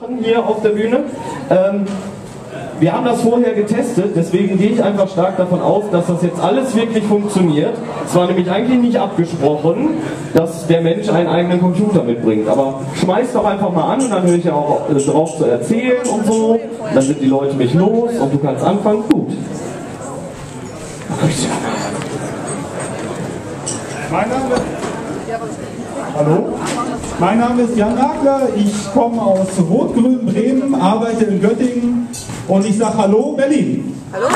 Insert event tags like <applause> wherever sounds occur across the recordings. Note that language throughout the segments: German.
Sachen hier auf der Bühne. Ähm, wir haben das vorher getestet, deswegen gehe ich einfach stark davon aus, dass das jetzt alles wirklich funktioniert. Es war nämlich eigentlich nicht abgesprochen, dass der Mensch einen eigenen Computer mitbringt. Aber schmeiß doch einfach mal an und dann höre ich ja auch äh, drauf zu erzählen und so. Dann sind die Leute mich los und du kannst anfangen. Gut. Mein Name, Hallo? Mein Name ist Jan Nagler, ich komme aus Rot-Grün Bremen, arbeite in Göttingen und ich sage Hallo Berlin. Hallo!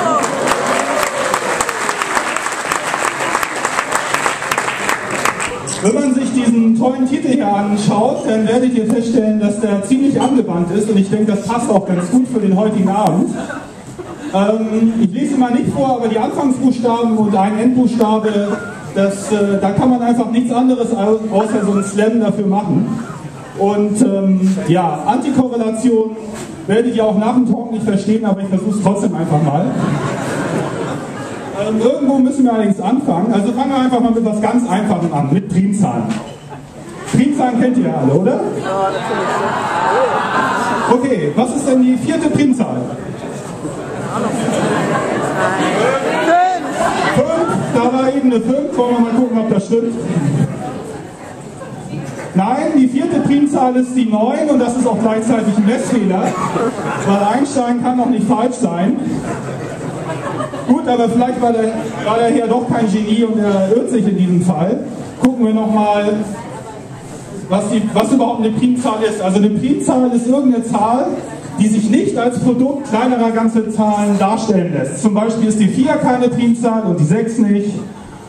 Wenn man sich diesen tollen Titel hier anschaut, dann werdet ihr feststellen, dass der ziemlich angewandt ist und ich denke, das passt auch ganz gut für den heutigen Abend. Ähm, ich lese mal nicht vor, aber die Anfangsbuchstaben und ein Endbuchstabe das, äh, da kann man einfach nichts anderes außer so einen Slam dafür machen. Und ähm, ja, Antikorrelation werdet ihr auch nach dem Talk nicht verstehen, aber ich versuche es trotzdem einfach mal. Ähm, irgendwo müssen wir allerdings anfangen. Also fangen wir einfach mal mit was ganz Einfachem an, mit Primzahlen. Primzahlen kennt ihr alle, oder? Ja. Okay, was ist denn die vierte Primzahl? Eine 5. Wollen wir mal gucken, ob das stimmt. Nein, die vierte Primzahl ist die 9 und das ist auch gleichzeitig ein Messfehler, weil Einstein kann noch nicht falsch sein. Gut, aber vielleicht war der, war der hier doch kein Genie und er irrt sich in diesem Fall. Gucken wir nochmal, was, was überhaupt eine Primzahl ist. Also eine Primzahl ist irgendeine Zahl, die sich nicht als Produkt kleinerer ganzer Zahlen darstellen lässt. Zum Beispiel ist die 4 keine Primzahl und die 6 nicht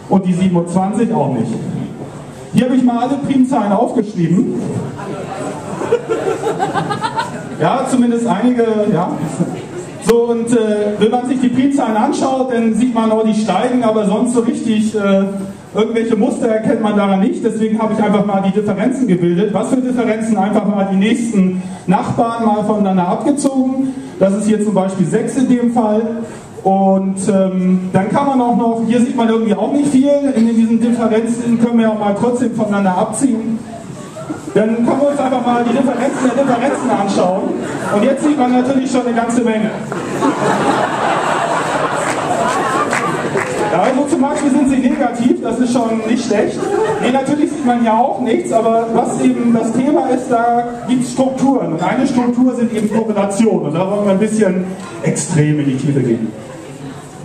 und die 27 auch nicht. Hier habe ich mal alle Primzahlen aufgeschrieben. <laughs> Ja, zumindest einige, ja. So, und äh, wenn man sich die Primzahlen anschaut, dann sieht man auch, die steigen, aber sonst so richtig äh, Irgendwelche Muster erkennt man daran nicht, deswegen habe ich einfach mal die Differenzen gebildet. Was für Differenzen? Einfach mal die nächsten Nachbarn mal voneinander abgezogen. Das ist hier zum Beispiel 6 in dem Fall. Und ähm, dann kann man auch noch, hier sieht man irgendwie auch nicht viel, in diesen Differenzen können wir auch mal trotzdem voneinander abziehen. Dann können wir uns einfach mal die Differenzen der Differenzen anschauen. Und jetzt sieht man natürlich schon eine ganze Menge. Ja, also zum Beispiel sind sie negativ, das ist schon nicht schlecht. Nee, natürlich sieht man ja auch nichts, aber was eben das Thema ist, da gibt es Strukturen. Und eine Struktur sind eben Korrelationen. Und da wollen wir ein bisschen extrem in die Tiefe gehen.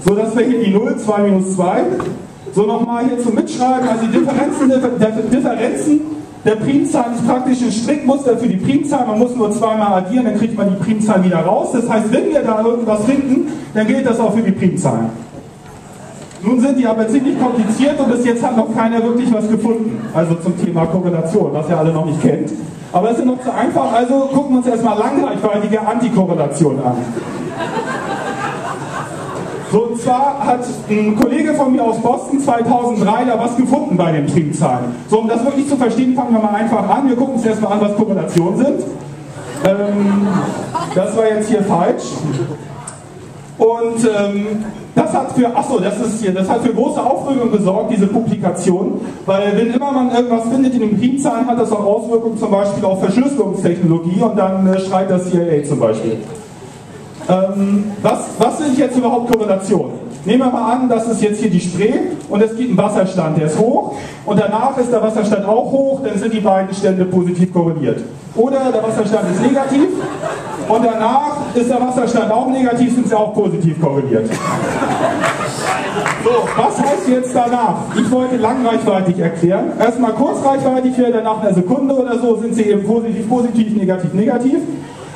So, das wäre hier die 0, 2 minus 2. So, nochmal hier zum Mitschreiben. Also die Differenzen der, Differenzen der Primzahl ist praktisch ein Strickmuster für die Primzahl. Man muss nur zweimal addieren, dann kriegt man die Primzahl wieder raus. Das heißt, wenn wir da irgendwas finden, dann gilt das auch für die Primzahlen. Nun sind die aber ziemlich kompliziert und bis jetzt hat noch keiner wirklich was gefunden. Also zum Thema Korrelation, was ihr alle noch nicht kennt. Aber es ist noch zu einfach, also gucken wir uns erstmal langreichweitige Antikorrelation an. So, und zwar hat ein Kollege von mir aus Boston 2003 da was gefunden bei den Primzahlen. So, um das wirklich zu verstehen, fangen wir mal einfach an. Wir gucken uns erstmal an, was Korrelationen sind. Ähm, das war jetzt hier falsch. Und ähm, das hat für, achso, das ist hier, das hat für große Aufregung gesorgt, diese Publikation, weil wenn immer man irgendwas findet in den Primzahlen, hat das auch Auswirkungen zum Beispiel auf Verschlüsselungstechnologie und dann äh, schreit das CIA zum Beispiel. Ähm, was, was sind jetzt überhaupt Korrelationen? Nehmen wir mal an, das ist jetzt hier die Spree und es gibt einen Wasserstand, der ist hoch und danach ist der Wasserstand auch hoch, dann sind die beiden Stände positiv korreliert. Oder der Wasserstand ist negativ und danach ist der Wasserstand auch negativ, sind sie auch positiv korreliert. So, was heißt jetzt danach? Ich wollte langreichweitig erklären. Erstmal kurzreichweitig wäre nach einer Sekunde oder so sind sie eben positiv, positiv, negativ, negativ.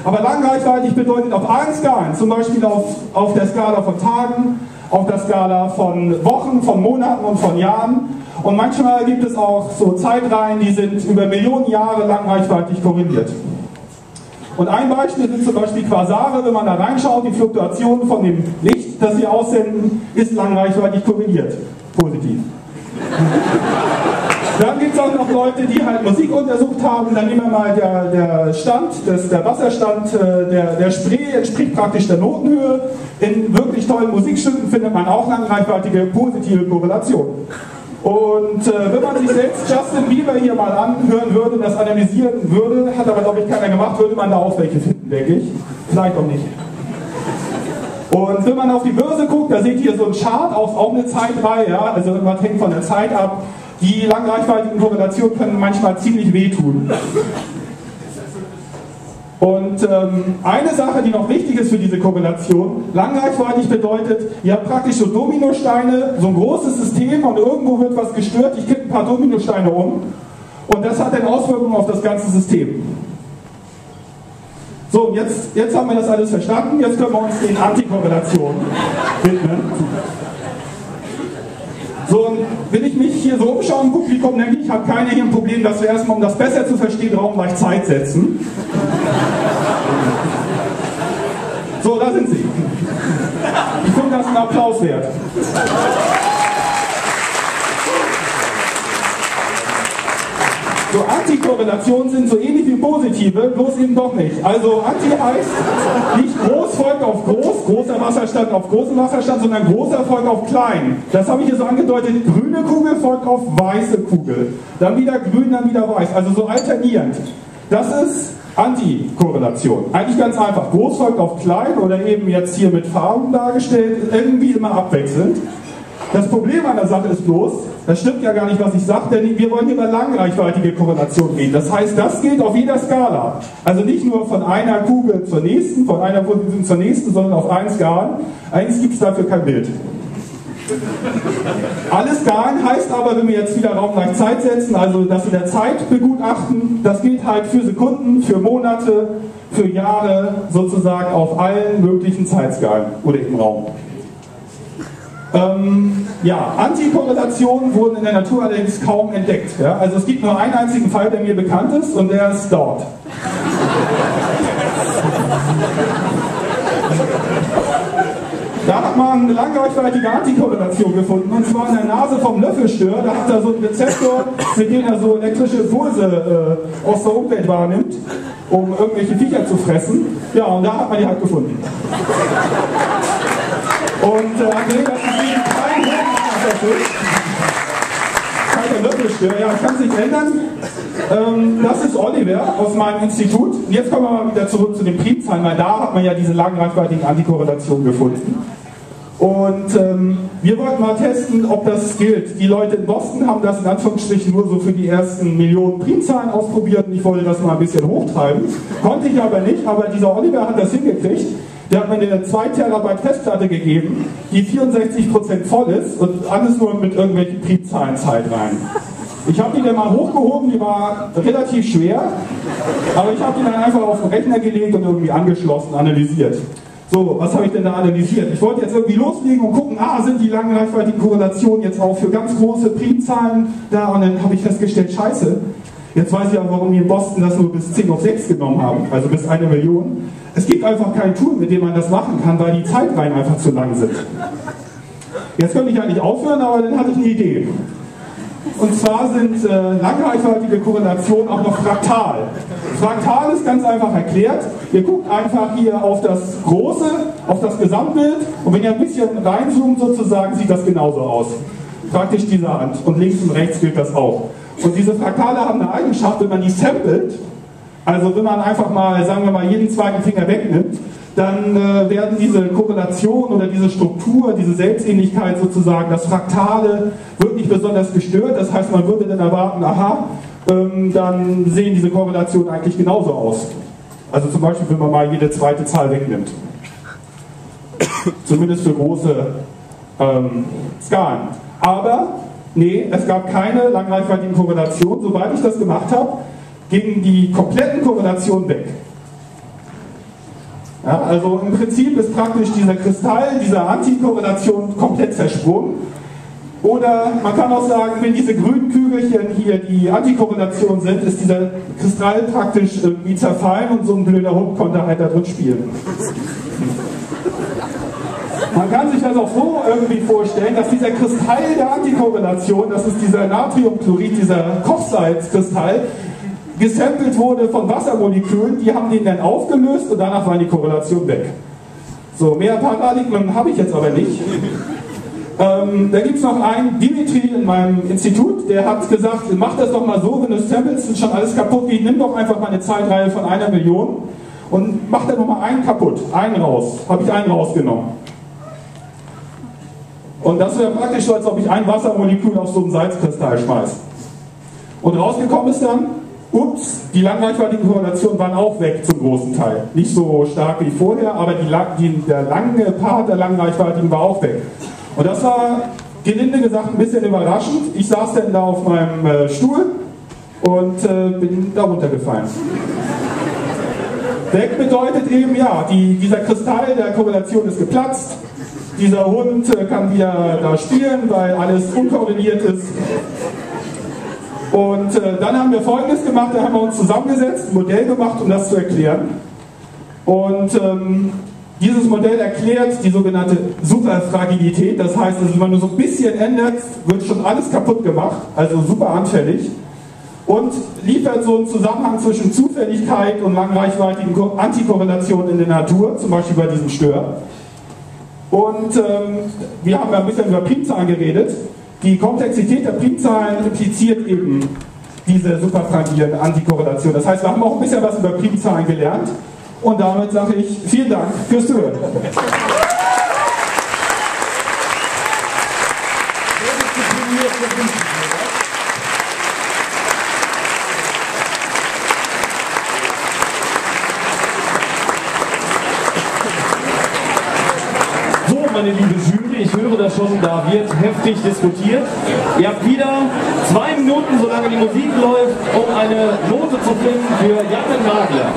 Aber langreichweitig bedeutet auf allen Skalen, zum Beispiel auf, auf der Skala von Tagen, auf der Skala von Wochen, von Monaten und von Jahren. Und manchmal gibt es auch so Zeitreihen, die sind über Millionen Jahre langreichweitig korreliert. Und ein Beispiel sind zum Beispiel Quasare, wenn man da reinschaut, die Fluktuation von dem Licht, das sie aussenden, ist langreichweitig korreliert. Positiv. Auch Leute, die halt Musik untersucht haben. Dann nehmen wir mal der, der Stand, das, der Wasserstand äh, der, der Spree entspricht praktisch der Notenhöhe. In wirklich tollen Musikstücken findet man auch langreichweitige positive Korrelationen. Und äh, wenn man sich selbst Justin Bieber hier mal anhören würde, das analysieren würde, hat aber glaube ich keiner gemacht, würde man da auch welche finden, denke ich. Vielleicht auch nicht. Und wenn man auf die Börse guckt, da seht ihr so einen Chart, auch, auch eine Zeitreihe, ja, also irgendwas hängt von der Zeit ab. Die langreichweitigen Korrelationen können manchmal ziemlich wehtun. Und ähm, eine Sache, die noch wichtig ist für diese Korrelation, langreichweitig bedeutet, ihr habt praktisch so Dominosteine, so ein großes System und irgendwo wird was gestört, ich kippe ein paar Dominosteine um und das hat dann Auswirkungen auf das ganze System. So, jetzt, jetzt haben wir das alles verstanden, jetzt können wir uns den Antikorrelationen widmen. So, wenn ich mich hier so umschaue im Publikum, denke ich, hat keiner hier ein Problem, dass wir erstmal, um das besser zu verstehen, Raum gleich Zeit setzen. So, da sind sie. Ich finde das ein Applaus wert. So Antikorrelationen sind so ähnlich wie positive, bloß eben doch nicht. Also Anti heißt nicht groß folgt auf groß, großer Wasserstand auf großen Wasserstand, sondern großer folgt auf klein. Das habe ich hier so angedeutet. Grüne Kugel folgt auf weiße Kugel. Dann wieder grün, dann wieder weiß. Also so alternierend. Das ist Antikorrelation. Eigentlich ganz einfach. Groß folgt auf klein oder eben jetzt hier mit Farben dargestellt, irgendwie immer abwechselnd. Das Problem an der Sache ist bloß, das stimmt ja gar nicht, was ich sage, denn wir wollen hier über langreichweitige Korrelation reden. Das heißt, das geht auf jeder Skala. Also nicht nur von einer Kugel zur nächsten, von einer Position zur nächsten, sondern auf allen Skalen. Eins gibt es dafür kein Bild. Alle Skalen heißt aber, wenn wir jetzt wieder Raum gleich Zeit setzen, also das in der Zeit begutachten, das geht halt für Sekunden, für Monate, für Jahre sozusagen auf allen möglichen Zeitskalen oder im Raum. Ähm, ja, Antikorrelationen wurden in der Natur allerdings kaum entdeckt. Ja? Also es gibt nur einen einzigen Fall, der mir bekannt ist und der ist dort. Da hat man eine langreichweitige Antikorrelation gefunden, und zwar in der Nase vom Löffelstör. Da hat er so einen Rezeptor, mit dem er so elektrische Impulse äh, aus der Umwelt wahrnimmt, um irgendwelche Viecher zu fressen. Ja, und da hat man die halt gefunden. Und äh, kein Hochwasserfisch. Keine Löffelstör. Ja, ich kann es ändern. Ähm, das ist Oliver aus meinem Institut. Und jetzt kommen wir mal wieder zurück zu den Primzahlen, weil da hat man ja diese langreichweitigen Antikorrelationen gefunden. Und ähm, wir wollten mal testen, ob das gilt. Die Leute in Boston haben das in Anführungsstrichen nur so für die ersten Millionen Primzahlen ausprobiert und ich wollte das mal ein bisschen hochtreiben. Konnte ich aber nicht, aber dieser Oliver hat das hingekriegt. Der hat mir eine 2 Terabyte Festplatte gegeben, die 64% voll ist und alles nur mit irgendwelchen Primzahlenzeit rein. Ich habe die dann mal hochgehoben, die war relativ schwer, aber ich habe die dann einfach auf den Rechner gelegt und irgendwie angeschlossen, analysiert. So, was habe ich denn da analysiert? Ich wollte jetzt irgendwie loslegen und gucken, ah, sind die langreichweitigen Korrelationen jetzt auch für ganz große Primzahlen da? Und dann habe ich festgestellt, scheiße, jetzt weiß ich auch, warum die in Boston das nur bis 10 auf 6 genommen haben, also bis eine Million. Es gibt einfach kein Tool, mit dem man das machen kann, weil die Zeitreihen einfach zu lang sind. Jetzt könnte ich eigentlich aufhören, aber dann hatte ich eine Idee. Und zwar sind äh, langreichhaltige Korrelationen auch noch fraktal. Fraktal ist ganz einfach erklärt. Ihr guckt einfach hier auf das Große, auf das Gesamtbild und wenn ihr ein bisschen reinzoomt sozusagen, sieht das genauso aus. Praktisch diese Hand. Und links und rechts gilt das auch. Und diese Fraktale haben eine Eigenschaft, wenn man die samplet, also wenn man einfach mal, sagen wir mal, jeden zweiten Finger wegnimmt, dann äh, werden diese Korrelation oder diese Struktur, diese Selbstähnlichkeit sozusagen, das Fraktale, wird nicht besonders gestört. Das heißt, man würde dann erwarten, aha, ähm, dann sehen diese Korrelationen eigentlich genauso aus. Also zum Beispiel, wenn man mal jede zweite Zahl wegnimmt. Zumindest für große ähm, Skalen. Aber, nee, es gab keine langreichweitigen Korrelationen. Sobald ich das gemacht habe, gingen die kompletten Korrelationen weg. Ja, also im Prinzip ist praktisch dieser Kristall, diese Antikorrelation komplett zersprungen. Oder man kann auch sagen, wenn diese grünen Kügelchen hier die Antikorrelation sind, ist dieser Kristall praktisch irgendwie zerfallen und so ein blöder Hund konnte halt da drin spielen. Man kann sich das auch so irgendwie vorstellen, dass dieser Kristall der Antikorrelation, das ist dieser Natriumchlorid, dieser Kochsalzkristall, gesampelt wurde von Wassermolekülen, die haben den dann aufgelöst und danach war die Korrelation weg. So, mehr Paradigmen habe ich jetzt aber nicht. Ähm, da gibt es noch einen, Dimitri in meinem Institut, der hat gesagt, mach das doch mal so, wenn du stempelst und schon alles kaputt geht, nimm doch einfach mal eine Zeitreihe von einer Million und mach da nochmal einen kaputt, einen raus. Habe ich einen rausgenommen. Und das wäre praktisch so, als ob ich ein Wassermolekül auf so einen Salzkristall schmeiße. Und rausgekommen ist dann, ups, die langreichweitigen Korrelationen waren auch weg zum großen Teil. Nicht so stark wie vorher, aber die, die, der lange Part der langreichweitigen war auch weg. Und das war, gelinde gesagt, ein bisschen überraschend. Ich saß dann da auf meinem äh, Stuhl und äh, bin da runtergefallen. Weg bedeutet eben, ja, die, dieser Kristall der Korrelation ist geplatzt. Dieser Hund kann wieder da spielen, weil alles unkorreliert ist. Und äh, dann haben wir Folgendes gemacht, da haben wir uns zusammengesetzt, ein Modell gemacht, um das zu erklären. Und ähm, dieses Modell erklärt die sogenannte Superfragilität, das heißt, also, wenn man nur so ein bisschen ändert, wird schon alles kaputt gemacht, also super anfällig. Und liefert so einen Zusammenhang zwischen Zufälligkeit und langreichweitigen Antikorrelationen in der Natur, zum Beispiel bei diesem Stör. Und ähm, wir haben ja ein bisschen über Primzahlen geredet. Die Komplexität der Primzahlen impliziert eben diese superfragile Antikorrelation. Das heißt, wir haben auch ein bisschen was über Primzahlen gelernt. Und damit sage ich vielen Dank fürs Zuhören. So, meine liebe Jury, ich höre das schon, da wird heftig diskutiert. Ihr habt wieder zwei Minuten, solange die Musik läuft, um eine Note zu finden für Janne Nagler.